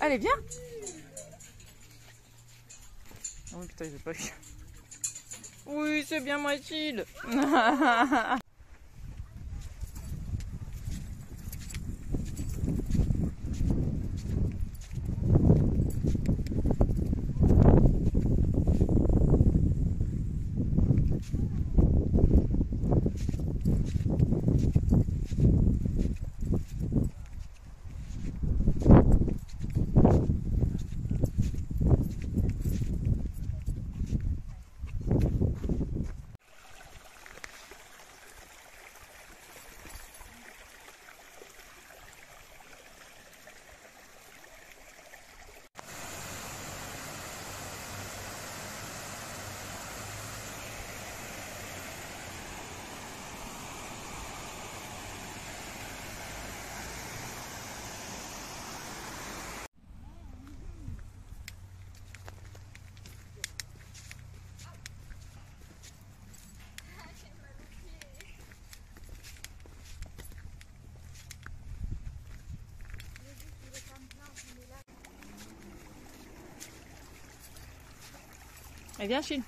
Allez, viens. Oh putain, il veut pas. Oui, c'est bien moi, Eh bien, Chine